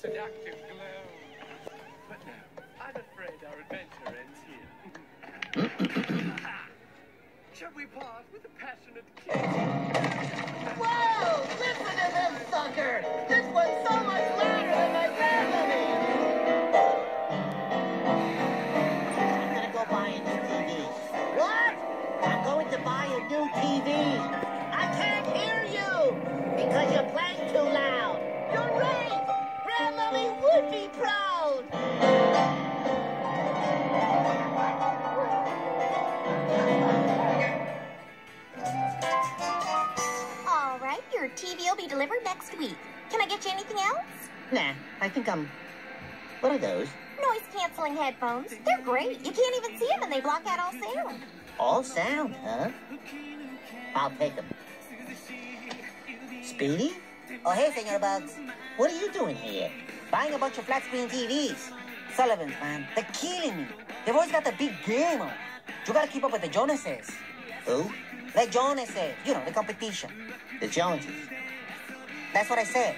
seductive glow. But no, I'm afraid our adventure ends here. Shall we part with a passionate kiss? Whoa! Listen to this sucker! This one's so much louder than my grandmother! I'm gonna go buy a new TV. What? I'm going to buy a new TV. Grandmommy be proud. All right, your TV will be delivered next week. Can I get you anything else? Nah, I think I'm. What are those? Noise canceling headphones. They're great. You can't even see them and they block out all sound. All sound, huh? I'll take them. Speedy? Oh, hey, Senor Bugs. What are you doing here? Buying a bunch of flat screen TVs. Sullivan's, man. They're killing me. They've always got the big game on. You gotta keep up with the Jonases. Who? The Jonases. You know, the competition. The Joneses. That's what I said.